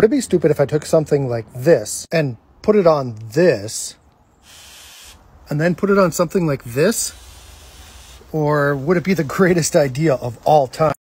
Would it be stupid if I took something like this and put it on this and then put it on something like this? Or would it be the greatest idea of all time?